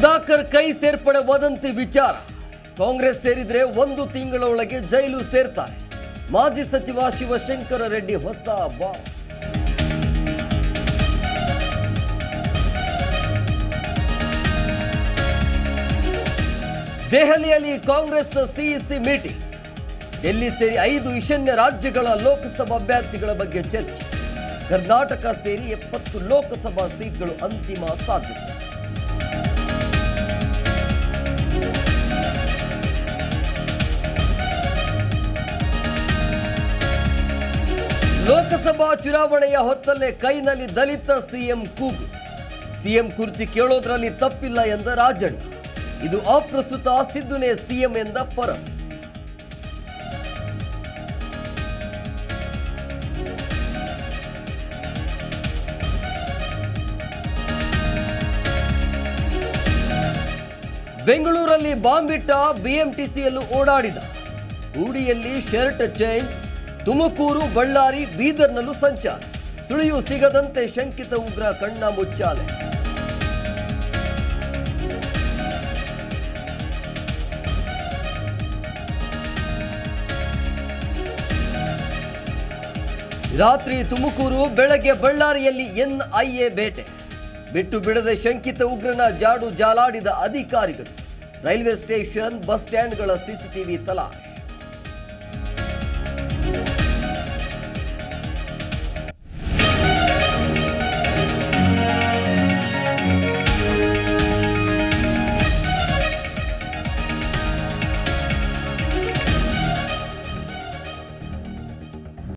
ಸುಧಾಕರ್ ಕೈ ಸೇರ್ಪಡೆ ವದಂತಿ ವಿಚಾರ. ಕಾಂಗ್ರೆಸ್ ಸೇರಿದ್ರೆ ಒಂದು ತಿಂಗಳ ಒಳಗೆ ಜೈಲು ಸೇರ್ತಾರೆ. ಮಾಜಿ ಸಚಿವ ಶಿವಶಂಕರ ರೆಡ್ಡಿ ಹೊಸ ಬಾಂಬ್ ದೆಹಲಿಯಲ್ಲಿ ಕಾಂಗ್ರೆಸ್ ಸಿಇಸಿ ಮೀಟಿಂಗ್. ಡೆಲ್ಲಿ ಸೇರಿ ಐದು ಈಶಾನ್ಯ ರಾಜ್ಯಗಳ ಲೋಕಸಭಾ ಅಭ್ಯರ್ಥಿಗಳ ಬಗ್ಗೆ ಚರ್ಚೆ. ಕರ್ನಾಟಕ ಸೇರಿ ಎಪ್ಪತ್ತು ಲೋಕಸಭಾ ಸೀಟ್ಗಳು ಅಂತಿಮ ಸಾಧ್ಯತೆ. ಲೋಕಸಭಾ ಚುನಾವಣೆಯ ಹೊತ್ತಲ್ಲೇ ಕೈನಲ್ಲಿ ದಲಿತ ಸಿಎಂ ಕೂಗು. ಸಿಎಂ ಕುರ್ಚಿ ಕೇಳೋದ್ರಲ್ಲಿ ತಪ್ಪಿಲ್ಲ ಎಂದ ರಾಜಣ್ಣ. ಇದು ಅಪ್ರಸ್ತುತ ಸಿದ್ದುನೇ ಸಿಎಂ ಎಂದ ಪರ. ಬೆಂಗಳೂರಲ್ಲಿ ಬಾಂಬಿಟ್ಟ ಬಿಎಂಟಿಸಿಯಲ್ಲೂ ಓಡಾಡಿದ. ಹೂಡಿಯಲ್ಲಿ ಶರ್ಟ್ ಚೇಂಜ್ ತುಮಕೂರು, ಬಳ್ಳಾರಿ, ಬೀದರ್ನಲ್ಲೂ ಸಂಚಾರ. ಸುಳಿಯು ಸಿಗದಂತೆ ಶಂಕಿತ ಉಗ್ರ ಕಣ್ಣ ಮುಚ್ಚಾಲೆ. ರಾತ್ರಿ ತುಮಕೂರು, ಬೆಳಗ್ಗೆ ಬಳ್ಳಾರಿಯಲ್ಲಿ ಎನ್ಐಎ ಬೇಟೆ ಬಿಟ್ಟು ಬಿಡದೆ ಶಂಕಿತ ಉಗ್ರನ ಜಾಡು ಜಾಲಾಡಿದ ಅಧಿಕಾರಿಗಳು. ರೈಲ್ವೆ ಸ್ಟೇಷನ್ ಬಸ್ ಸ್ಟ್ಯಾಂಡ್ಗಳ ಸಿಸಿಟಿವಿ ತಲಾಶ್.